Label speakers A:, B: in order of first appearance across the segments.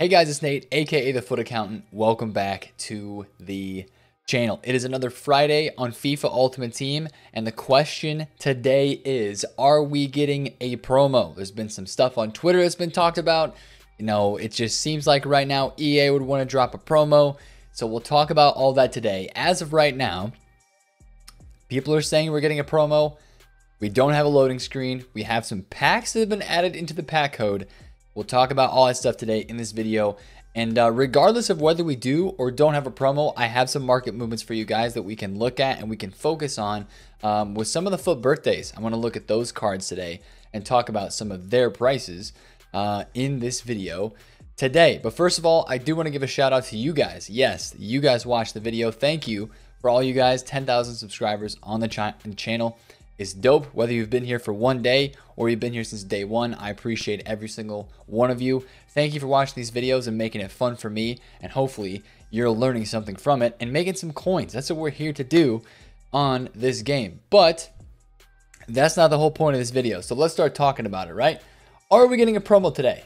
A: Hey guys, it's Nate, aka the FUT Accountant. Welcome back to the channel. It is another Friday on FIFA Ultimate Team, and the question today is Are we getting a promo? There's been some stuff on Twitter that's been talked about. You know, it just seems like right now EA would want to drop a promo. So we'll talk about all that today. As of right now, people are saying we're getting a promo. We don't have a loading screen. We have some packs that have been added into the pack code. We'll talk about all that stuff today in this video. And uh, regardless of whether we do or don't have a promo, I have some market movements for you guys that we can look at and we can focus on um, with some of the FUT birthdays. I want to look at those cards today and talk about some of their prices uh, in this video today. But first of all, I do want to give a shout out to you guys. Yes, you guys watched the video. Thank you for all you guys, 10,000 subscribers on the ch channel is dope. Whether you've been here for one day or you've been here since day one, I appreciate every single one of you. Thank you for watching these videos and making it fun for me. And hopefully you're learning something from it and making some coins. That's what we're here to do on this game. But that's not the whole point of this video. So let's start talking about it, right? Are we getting a promo today?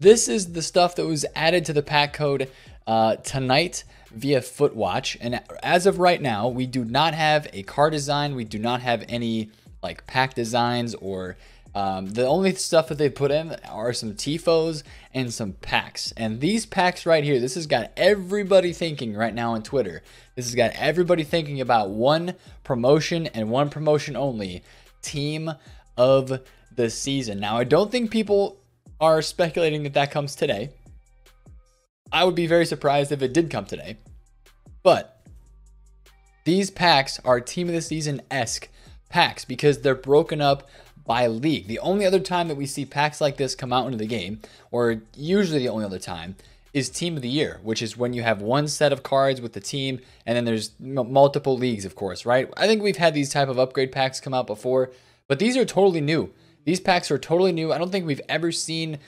A: This is the stuff that was added to the pack code uh, tonight via FUTWatch. And as of right now, we do not have a car design. We do not have any like pack designs or um, the only stuff that they put in are some TIFOs and some packs. And these packs right here, this has got everybody thinking right now on Twitter. This has got everybody thinking about one promotion and one promotion only team of the season. Now, I don't think people are speculating that that comes today. I would be very surprised if it did come today. But these packs are team of the season esque packs because they're broken up by league. The only other time that we see packs like this come out into the game, or usually the only other time, is team of the year, which is when you have one set of cards with the team and then there's multiple leagues, of course, right? I think we've had these type of upgrade packs come out before, but these are totally new. These packs are totally new. I don't think we've ever seen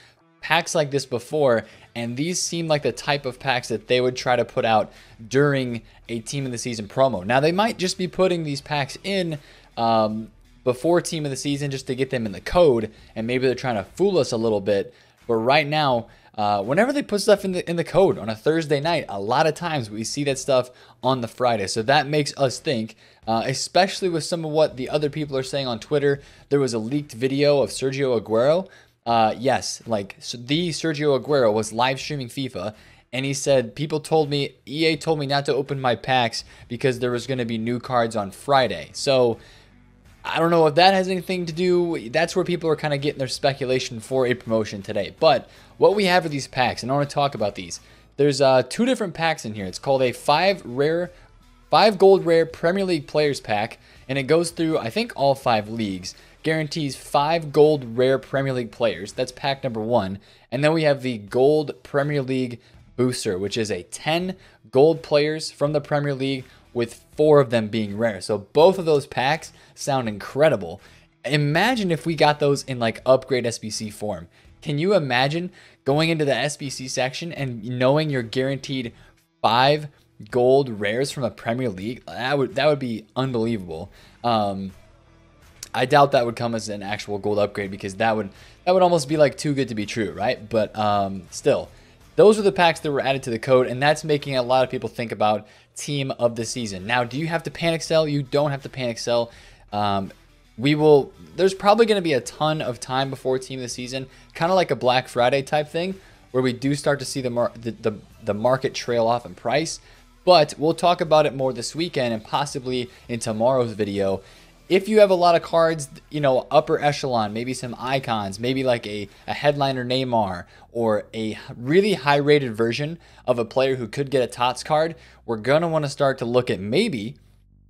A: packs like this before, and these seem like the type of packs that they would try to put out during a team of the season promo. Now, they might just be putting these packs in um, before team of the season just to get them in the code, and maybe they're trying to fool us a little bit. But right now, uh, whenever they put stuff in the in the code on a Thursday night, a lot of times we see that stuff on the Friday. So that makes us think, uh, especially with some of what the other people are saying on Twitter. There was a leaked video of Sergio Aguero uh, yes, like so the Sergio Aguero was live streaming FIFA, and he said people told me EA told me not to open my packs because there was going to be new cards on Friday. So I don't know if that has anything to do. That's where people are kind of getting their speculation for a promotion today. But what we have are these packs, and I want to talk about these. There's uh, two different packs in here. It's called a five rare, five gold rare Premier League players pack, and it goes through I think all five leagues guarantees five gold rare Premier League players. That's pack number one. And then we have the gold Premier League booster, which is a 10 gold players from the Premier League with four of them being rare. So both of those packs sound incredible. Imagine if we got those in like upgrade SBC form. Can you imagine going into the SBC section and knowing you're guaranteed five gold rares from a Premier League? That would that would be unbelievable. Um, I doubt that would come as an actual gold upgrade because that would that would almost be like too good to be true, right? But um, still, those are the packs that were added to the code, and that's making a lot of people think about team of the season. Now, do you have to panic sell? You don't have to panic sell. Um, we will. There's probably going to be a ton of time before team of the season, kind of like a Black Friday type thing, where we do start to see the, mar- the, the the market trail off in price. But we'll talk about it more this weekend and possibly in tomorrow's video if you have a lot of cards, you know, upper echelon, maybe some icons, maybe like a, a headliner Neymar or a really high rated version of a player who could get a TOTS card, we're going to want to start to look at maybe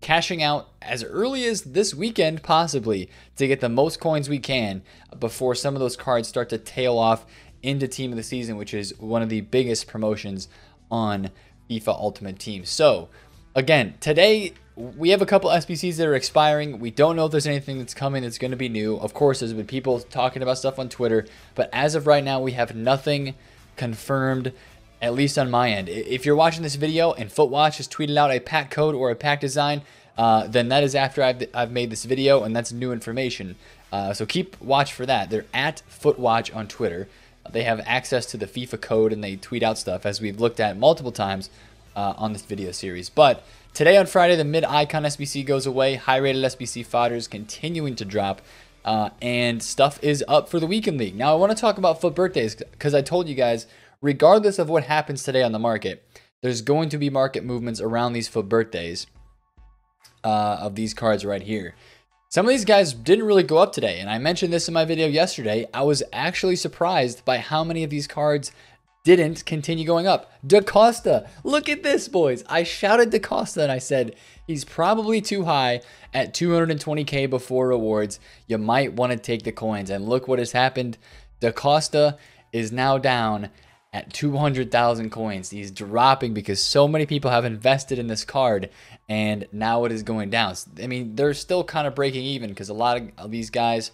A: cashing out as early as this weekend, possibly, to get the most coins we can before some of those cards start to tail off into Team of the Season, which is one of the biggest promotions on FIFA Ultimate Team. So, again, today we have a couple SBCs that are expiring. We don't know if there's anything that's coming that's going to be new. Of course, there's been people talking about stuff on Twitter, but as of right now, we have nothing confirmed, at least on my end. If you're watching this video and FUTWatch has tweeted out a pack code or a pack design, uh, then that is after I've, I've made this video, and that's new information. Uh, so keep watch for that. They're at FUTWatch on Twitter. they have access to the FIFA code and they tweet out stuff as we've looked at multiple times uh, on this video series. But today on Friday, the mid icon SBC goes away. High rated SBC fodders continuing to drop. Uh, and stuff is up for the weekend league. Now, I want to talk about FUT birthdays because I told you guys, regardless of what happens today on the market, there's going to be market movements around these FUT birthdays uh, of these cards right here. Some of these guys didn't really go up today, and I mentioned this in my video yesterday. I was actually surprised by how many of these cards didn't continue going up. DaCosta, look at this, boys. I shouted DaCosta and I said, he's probably too high at 220k before rewards. You might want to take the coins. And look what has happened. DaCosta is now down at 200,000 coins. He's dropping because so many people have invested in this card and now it is going down. I mean, they're still kind of breaking even because a lot of these guys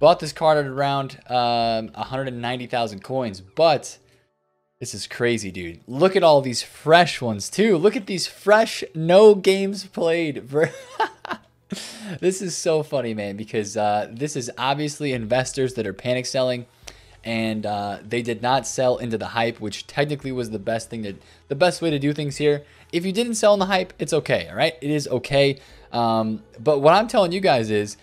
A: bought this card at around um, 190,000 coins, but this is crazy, dude. Look at all these fresh ones too. Look at these fresh no games played. this is so funny, man, because uh, this is obviously investors that are panic selling and uh, they did not sell into the hype, which technically was the best thing that the best way to do things here. If you didn't sell in the hype, it's okay, all right? It is okay. Um, but what I'm telling you guys is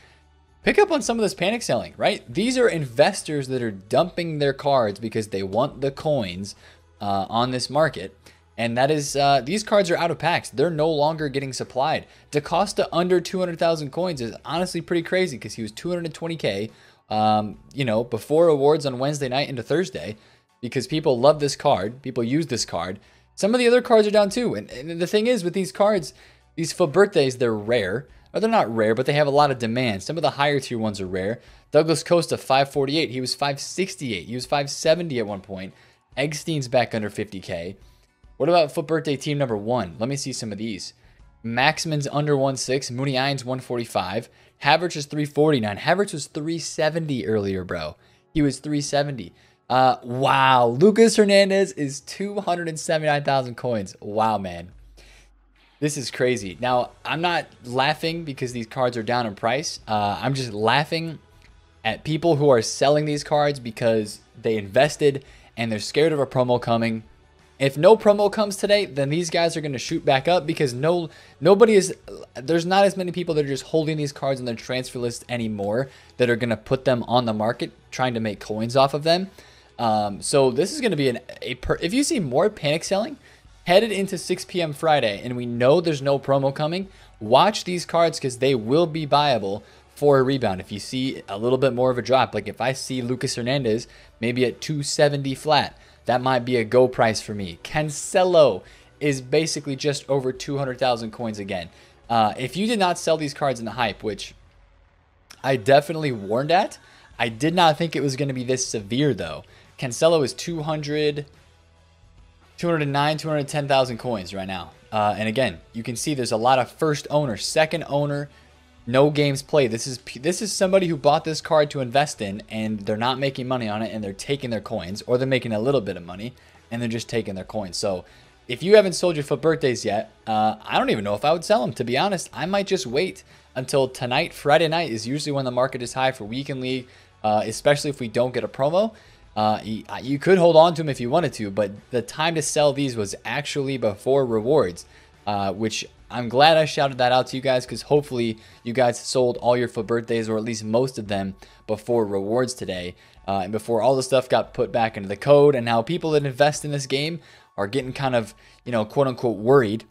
A: pick up on some of this panic selling, right? These are investors that are dumping their cards because they want the coins uh, on this market. And that is, uh, these cards are out of packs. They're no longer getting supplied. DaCosta under 200,000 coins is honestly pretty crazy because he was 220K um, you know, before awards on Wednesday night into Thursday because people love this card. People use this card. Some of the other cards are down too. And, and the thing is with these cards, these FUT birthdays, they're rare. Or they're not rare, but they have a lot of demand. Some of the higher tier ones are rare. Douglas Costa, 548. He was 568. He was 570 at one point. Eggestein's back under 50K. What about FUT birthday team number one? Let me see some of these. Maxman's under 1.6. Muniain's 145. Havertz is 349. Havertz was 370 earlier, bro. He was 370. Uh, wow. Lucas Hernandez is 279,000 coins. Wow, man. This is crazy. Now, I'm not laughing because these cards are down in price. Uh, I'm just laughing at people who are selling these cards because they invested and they're scared of a promo coming if no promo comes today, then these guys are going to shoot back up because no nobody is there's not as many people that are just holding these cards on their transfer list anymore that are going to put them on the market trying to make coins off of them. Um, so this is going to be an a per, if you see more panic selling headed into 6 p.m. Friday and we know there's no promo coming, watch these cards because they will be buyable for a rebound. If you see a little bit more of a drop, like if I see Lucas Hernandez maybe at 270 flat, that might be a go price for me. Cancelo is basically just over 200,000 coins again. Uh, if you did not sell these cards in the hype, which I definitely warned at, I did not think it was going to be this severe though. Cancelo is 200, 209, 210,000 coins right now. Uh, and again, you can see there's a lot of first owner, second owner, no games played. This is this is somebody who bought this card to invest in, and they're not making money on it, and they're taking their coins, or they're making a little bit of money, and they're just taking their coins. So if you haven't sold your FUT birthdays yet, uh, I don't even know if I would sell them. To be honest, I might just wait until tonight. Friday night is usually when the market is high for weekend league, uh, especially if we don't get a promo. Uh, you could hold on to them if you wanted to, but the time to sell these was actually before rewards, uh, which I'm glad I shouted that out to you guys because hopefully you guys sold all your FUT birthdays or at least most of them before rewards today uh, and before all the stuff got put back into the code. And now people that invest in this game are getting kind of, you know, quote unquote worried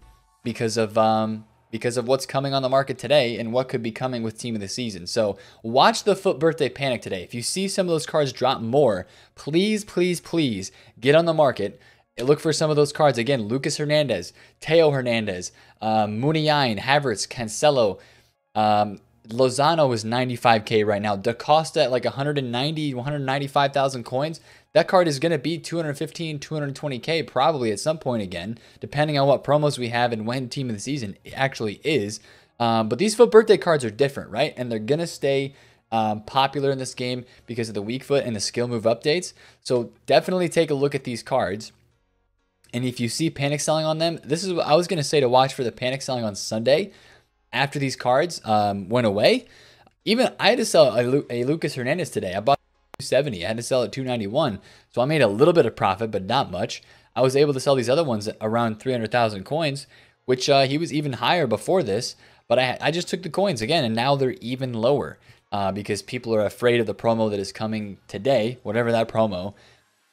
A: because of um, because of what's coming on the market today and what could be coming with team of the season. So watch the FUT birthday panic today. If you see some of those cards drop more, please, please, please get on the market look for some of those cards. Again, Lucas Hernandez, Theo Hernandez, um, Muniain, Havertz, Cancelo. Um, Lozano is 95k right now. DaCosta at like 190, 195,000 coins. That card is going to be 215, 220k probably at some point again, depending on what promos we have and when team of the season actually is. Um, but these FUT birthday cards are different, right? And they're going to stay um, popular in this game because of the weak foot and the skill move updates. So definitely take a look at these cards. And if you see panic selling on them, this is what I was going to say to watch for the panic selling on Sunday after these cards um, went away. Even I had to sell a, a Lucas Hernandez today. I bought 270. I had to sell at 291. So I made a little bit of profit, but not much. I was able to sell these other ones around 300,000 coins, which uh, he was even higher before this. But I, I just took the coins again, and now they're even lower uh, because people are afraid of the promo that is coming today, whatever that promo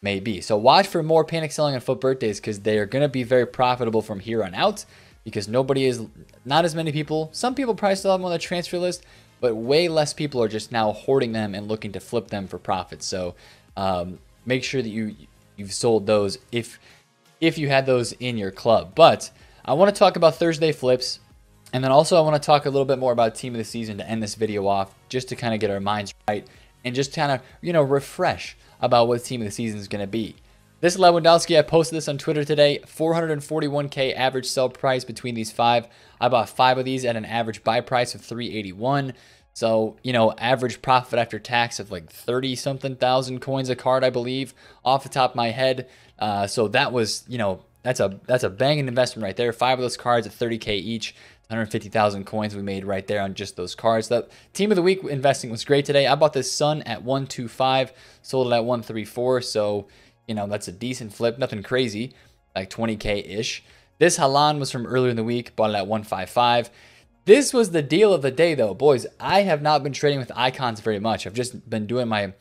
A: may be. So watch for more panic selling on FUT birthdays because they are going to be very profitable from here on out because nobody is, not as many people, some people probably still have them on the transfer list, but way less people are just now hoarding them and looking to flip them for profit. So um, make sure that you you've sold those if if you had those in your club. But I want to talk about Thursday flips. And then also I want to talk a little bit more about team of the season to end this video off, just to kind of get our minds right and just kind of, you know, refresh about what team of the season is going to be. This is Lewandowski. I posted this on Twitter today. 441k average sell price between these five. I bought five of these at an average buy price of 381. So, you know, average profit after tax of like 30 something thousand coins a card, I believe, off the top of my head. Uh, so that was, you know, that's a that's a banging investment right there. Five of those cards at 30k each. 150,000 coins we made right there on just those cards. The team of the week investing was great today. I bought this Sun at 125, sold it at 134. So, you know, that's a decent flip. Nothing crazy, like 20K ish. This Haaland was from earlier in the week, bought it at 155. This was the deal of the day, though. Boys, I have not been trading with icons very much. I've just been doing my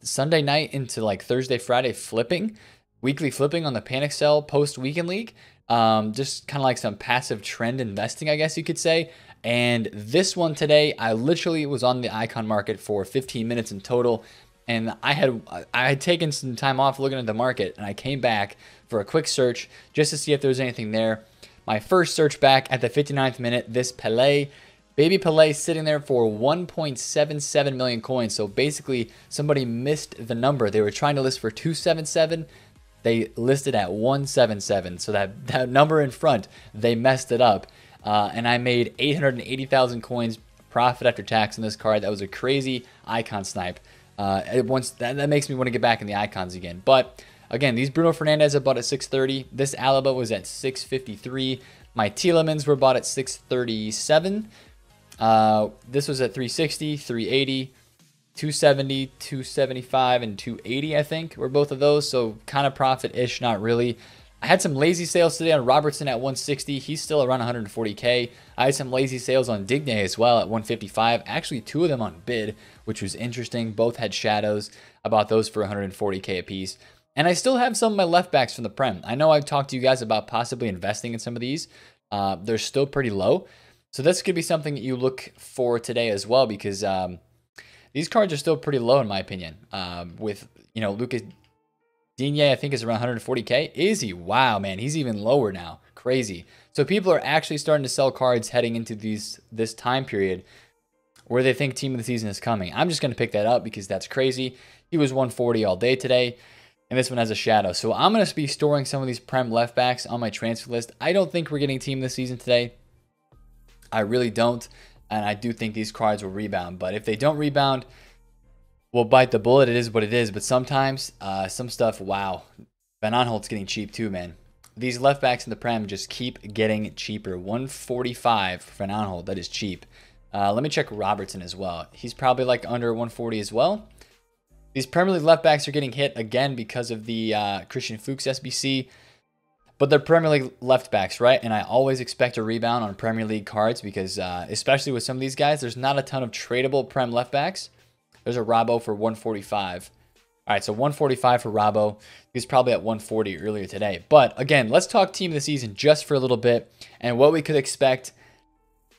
A: Sunday night into like Thursday, Friday flipping, weekly flipping on the Panic Sell post weekend league. Um, just kind of like some passive trend investing, I guess you could say. And this one today, I literally was on the icon market for 15 minutes in total. And I had I had taken some time off looking at the market, and I came back for a quick search just to see if there was anything there. My first search back at the 59th minute, this Pele, Baby Pele sitting there for 1.77 million coins. So basically, somebody missed the number. They were trying to list for 277 they listed at 177. So that, that number in front, they messed it up. Uh, and I made 880,000 coins profit after tax on this card. That was a crazy icon snipe. Uh, it once that, that makes me want to get back in the icons again. But again, these Bruno Fernandes I bought at 630. This Alaba was at 653. My Tielemans were bought at 637. Uh, this was at 360, 380. 270, 275, and 280, I think, were both of those. So kind of profit ish, not really. I had some lazy sales today on Robertson at 160. He's still around 140K. I had some lazy sales on Digne as well at 155. Actually, two of them on bid, which was interesting. Both had shadows. I bought those for 140K a piece. And I still have some of my left backs from the Prem. I know I've talked to you guys about possibly investing in some of these. Uh, they're still pretty low. So this could be something that you look for today as well because um, these cards are still pretty low in my opinion. Um, with you know Lucas Digne, I think is around 140k. Is he? Wow, man, he's even lower now. Crazy. So people are actually starting to sell cards heading into these this time period where they think team of the season is coming. I'm just gonna pick that up because that's crazy. He was 140 all day today. And this one has a shadow. So I'm going to be storing some of these Prem left backs on my transfer list. I don't think we're getting team this season today. I really don't and I do think these cards will rebound. But if they don't rebound, we'll bite the bullet. It is what it is. But sometimes, uh, some stuff, wow. Van Aanholt's getting cheap too, man. These left backs in the Prem just keep getting cheaper. 145 for Van Aanholt, that is cheap. Uh, let me check Robertson as well. He's probably like under 140 as well. These Premier League left backs are getting hit again because of the uh, Christian Fuchs SBC. But they're Premier League left backs, right? And I always expect a rebound on Premier League cards because, uh, especially with some of these guys, there's not a ton of tradable Prem left backs. There's a Robbo for 145. All right, so 145 for Robbo. He's probably at 140 earlier today. But again, let's talk team of the season just for a little bit and what we could expect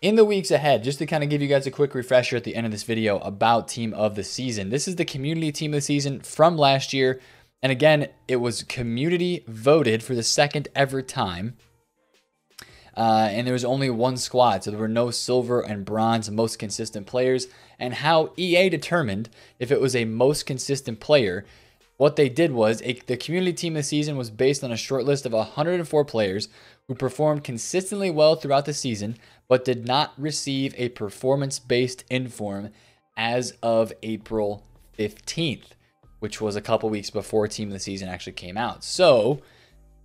A: in the weeks ahead, just to kind of give you guys a quick refresher at the end of this video about team of the season. This is the community team of the season from last year. And again, it was community voted for the second ever time. Uh, and there was only one squad, so there were no silver and bronze most consistent players. And how EA determined if it was a most consistent player, what they did was a, the community team of the season was based on a short list of 104 players who performed consistently well throughout the season, but did not receive a performance based inform as of April 15th which was a couple weeks before Team of the Season actually came out. So,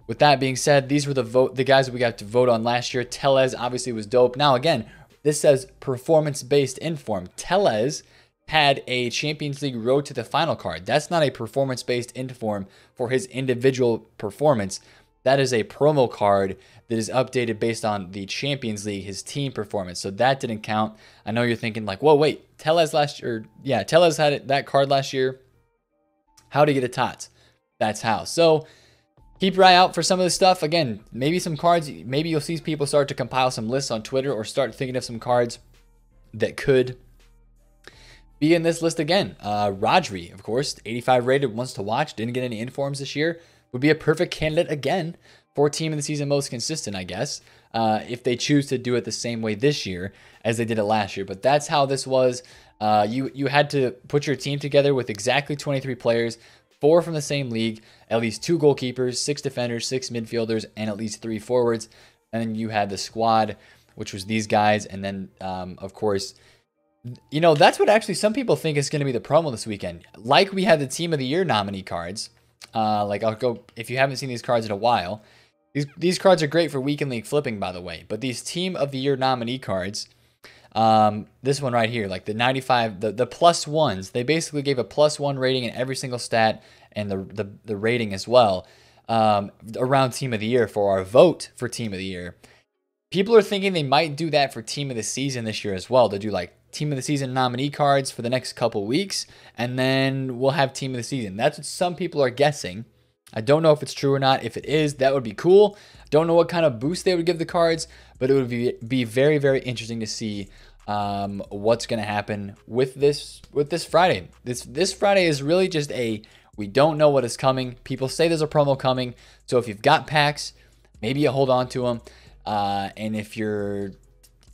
A: with that being said, these were the vote the guys we got to vote on last year. Telles obviously was dope. Now again, this says performance-based inform. Telles had a Champions League road to the final card. That's not a performance based inform for his individual performance. That is a promo card that is updated based on the Champions League, his team performance. So that didn't count. I know you're thinking like, whoa, wait, Telles last year, yeah, Telles had that card last year. How to get a tots? That's how. So keep your eye out for some of this stuff. Again, maybe some cards. Maybe you'll see people start to compile some lists on Twitter or start thinking of some cards that could be in this list again. Uh, Rodri, of course, 85 rated, wants to watch, didn't get any informs this year, would be a perfect candidate again for team of the season most consistent, I guess, uh, if they choose to do it the same way this year as they did it last year. But that's how this was. Uh, you you had to put your team together with exactly 23 players, four from the same league, at least two goalkeepers, six defenders, six midfielders, and at least three forwards. And then you had the squad, which was these guys, and then um, of course you know, that's what actually some people think is going to be the promo this weekend. Like we had the Team of the Year nominee cards. Uh, like I'll go if you haven't seen these cards in a while. These these cards are great for weekend league flipping, by the way. But these Team of the Year nominee cards, um, this one right here, like the 95, the the plus ones, they basically gave a plus one rating in every single stat and the the, the rating as well um, around Team of the Year for our vote for Team of the Year. People are thinking they might do that for Team of the Season this year as well. To do like team of the season nominee cards for the next couple weeks, and then we'll have team of the season. That's what some people are guessing. I don't know if it's true or not. If it is, that would be cool. Don't know what kind of boost they would give the cards, but it would be be very very interesting to see um, what's going to happen with this with this Friday. This this Friday is really just a we don't know what is coming. People say there's a promo coming, so if you've got packs, maybe you hold on to them. Uh, and if you're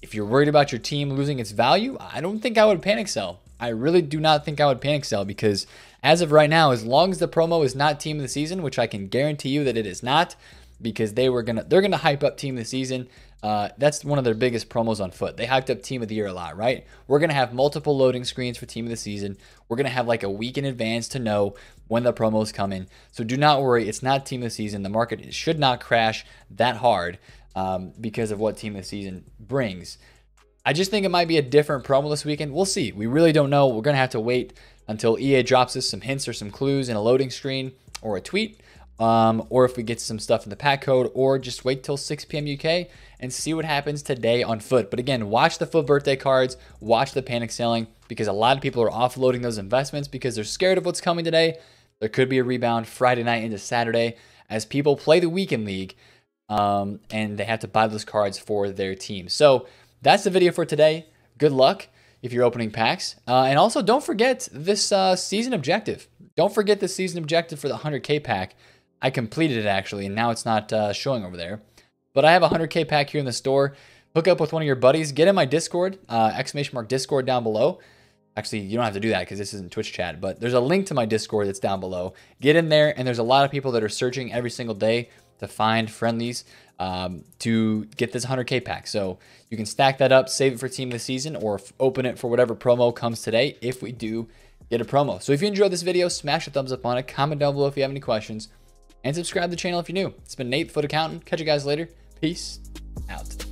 A: if you're worried about your team losing its value, I don't think I would panic sell. I really do not think I would panic sell because as of right now, as long as the promo is not team of the season, which I can guarantee you that it is not, because they were gonna they're gonna hype up team of the season. Uh, that's one of their biggest promos on FUT. They hyped up team of the year a lot, right? We're gonna have multiple loading screens for team of the season. We're gonna have like a week in advance to know when the promos come in. So do not worry, it's not team of the season. The market should not crash that hard um, because of what team of the season brings. I just think it might be a different promo this weekend. We'll see. We really don't know. We're to have to wait until EA drops us some hints or some clues in a loading screen or a tweet. Um, or if we get some stuff in the pack code, or just wait till 6 p.m. UK and see what happens today on FUT. But again, watch the FUT birthday cards, watch the panic selling because a lot of people are offloading those investments because they're scared of what's coming today. There could be a rebound Friday night into Saturday as people play the weekend league um, and they have to buy those cards for their team. So that's the video for today. Good luck if you're opening packs. Uh, and also, don't forget this uh, season objective. Don't forget the season objective for the 100K pack. I completed it actually, and now it's not uh, showing over there. But I have a 100K pack here in the store. Hook up with one of your buddies. Get in my Discord, uh, exclamation mark Discord down below. Actually, you don't have to do that because this isn't Twitch chat, but there's a link to my Discord that's down below. Get in there, and there's a lot of people that are searching every single day to find friendlies um, to get this 100K pack. So you can stack that up, save it for team of the season, or open it for whatever promo comes today if we do get a promo. So if you enjoyed this video, smash a thumbs up on it, comment down below if you have any questions, and subscribe to the channel if you're new. It's been Nate, FUT Accountant. Catch you guys later. Peace out.